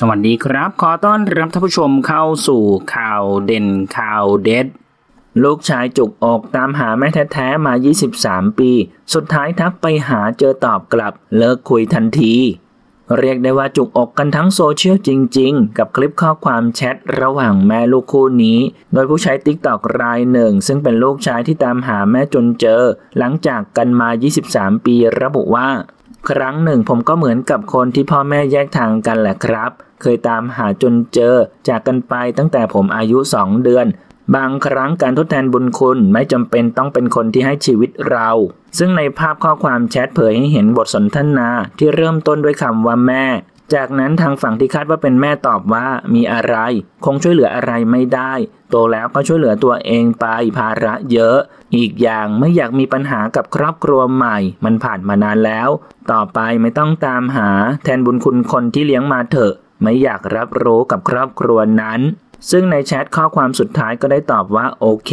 สวัสดีครับ ขอต้อนรับท่านผู้ชมเข้าสู่ข่าวเด่นข่าวเด็ด ลูกชายจุกอกตามหาแม่แท้ๆมา 23 ปี สุดท้ายทักไปหาเจอตอบกลับเลิกคุยทันที เรียกได้ว่าจุกอกกันทั้งโซเชียลจริงๆ กับคลิปข้อความแชทระหว่างแม่ลูกคู่นี้ โดยผู้ใช้ TikTok รายหนึ่ง ซึ่งเป็นลูกชายที่ตามหาแม่จนเจอ หลังจากกันมา 23 ปีระบุว่า ครั้งหนึ่งผมก็เหมือนกับคนที่พ่อแม่แยกทางกันแหละครับ เคยตามหาจนเจอ จากกันไปตั้งแต่ผมอายุ 2 เดือน บางครั้งการทดแทนบุญคุณไม่จำเป็นต้องเป็นคนที่ให้ชีวิตเรา ซึ่งในภาพข้อความแชทเผยให้เห็นบทสนทนาที่เริ่มต้นด้วยคำว่าแม่ จากนั้นทางฝั่งที่คาดว่าเป็นแม่ตอบว่ามีอะไร คงช่วยเหลืออะไรไม่ได้ โตแล้วก็ช่วยเหลือตัวเองไปภาระเยอะ อีกอย่างไม่อยากมีปัญหากับครอบครัวใหม่ มันผ่านมานานแล้ว ต่อไปไม่ต้องตามหาแทนบุญคุณคนที่เลี้ยงมาเถอะ ไม่อยากรับรู้กับครอบครัวนั้น ซึ่งในแชทข้อความสุดท้ายก็ได้ตอบว่าโอเค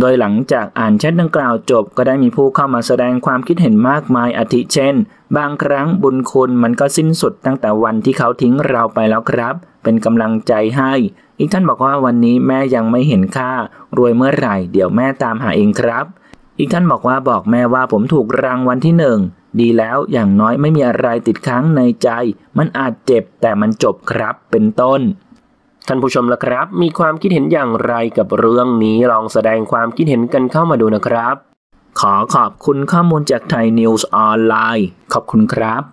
โดยหลังจากอ่านแชทดังกล่าวจบก็ได้มีผู้เข้ามาแสดงความคิดเห็นมากมายอาทิเช่น บางครั้งบุญคุณมันก็สิ้นสุดตั้งแต่วันที่เขาทิ้งเราไปแล้วครับ เป็นกำลังใจให้ อีกท่านบอกว่าวันนี้แม่ยังไม่เห็นค่า รวยเมื่อไหร่ เดี๋ยวแม่ตามหาเองครับ อีกท่านบอกว่าบอกแม่ว่าผมถูกรางวัลที่หนึ่งดีแล้วอย่างน้อยไม่มีอะไรติดค้างในใจ มันอาจเจ็บแต่มันจบครับเป็นต้น ท่านผู้ชมละครับ มีความคิดเห็นอย่างไรกับเรื่องนี้ลองแสดงความคิดเห็นกันเข้ามาดูนะครับ ขอขอบคุณข้อมูลจากไทยนิวส์ออนไลน์ ขอบคุณครับ